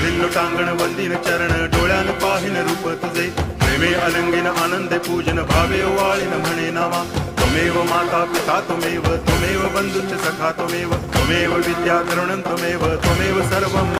घालिल्लो टांगण वंदीन चरण, डोळ्यान पाहिन रूप तुझे. प्रेमे अलंगिन, आनंदे पूजन, भावे वाळीन म्हणे नावा. त्वमेव माता पिता, त्वमेव त्वमेव बंधुच सखा, त्वमेव त्वमेव विद्या करुणं त्वमेव त्वमेव सर्वं